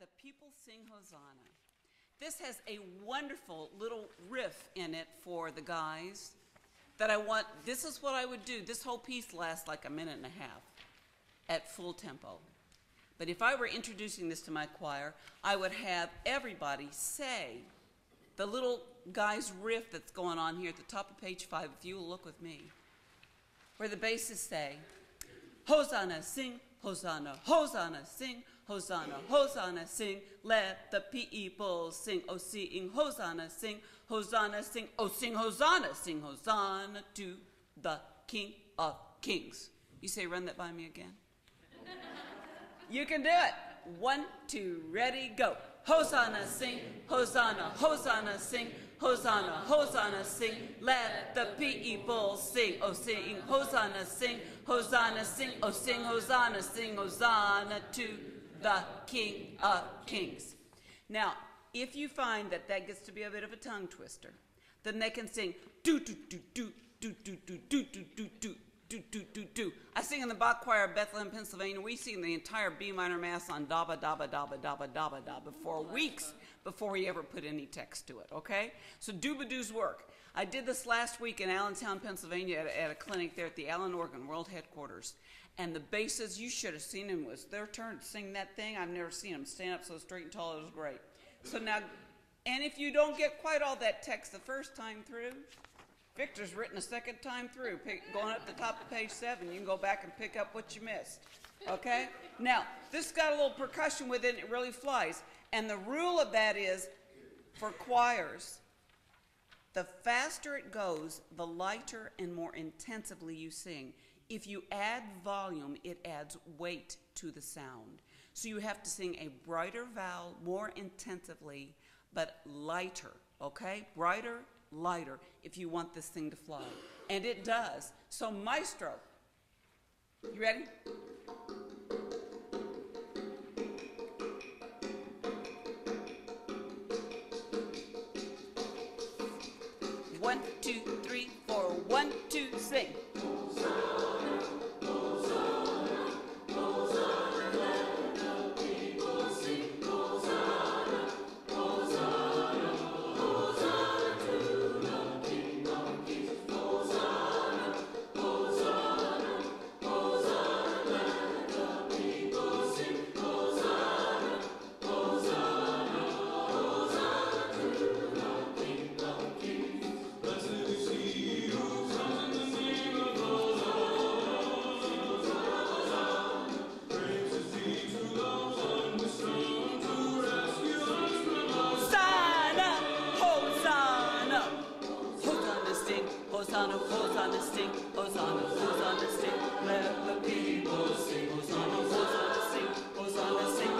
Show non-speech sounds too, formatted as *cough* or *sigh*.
Let the People Sing Hosanna. This has a wonderful little riff in it for the guys that I want. This is what I would do. This whole piece lasts like a minute and a half at full tempo. But if I were introducing this to my choir, I would have everybody say the little guy's riff that's going on here at the top of page five, if you will look with me, where the basses say, Hosanna, sing, Hosanna, Hosanna, sing, Hosanna, Hosanna, sing, let the people sing, oh sing, Hosanna, sing, Hosanna, sing, oh sing, Hosanna, sing, Hosanna to the King of Kings. You say, run that by me again? *laughs* you can do it. One, two, ready, go. Hosanna, sing, Hosanna, Hosanna, sing, Hosanna, Hosanna, sing. Let the people sing, oh sing, Hosanna, sing, Hosanna, sing, oh sing, Hosanna, sing, Hosanna to the King of Kings. Now, if you find that that gets to be a bit of a tongue twister, then they can sing do do do do Bach Choir of Bethlehem, Pennsylvania. We sing the entire B minor mass on daba daba daba daba daba daba for weeks before we ever put any text to it. Okay, so doobadoos work. I did this last week in Allentown, Pennsylvania, at, at a clinic there at the Allen Organ World Headquarters. And the basses, you should have seen them. Was their turn to sing that thing? I've never seen them stand up so straight and tall. It was great. So now, and if you don't get quite all that text the first time through, Victor's written a second time through, pick, going up the top of page seven. You can go back and pick up what you missed. Okay? Now, this got a little percussion with it, it really flies. And the rule of that is for choirs, the faster it goes, the lighter and more intensively you sing. If you add volume, it adds weight to the sound. So you have to sing a brighter vowel more intensively, but lighter, okay? Brighter, lighter, if you want this thing to fly. And it does. So, maestro, you ready? One, two, three, Hosanna, Hosanna, sing. Hosanna, Hosanna, sing. Let the people sing. Hosanna, Hosanna, sing. Hosanna, sing.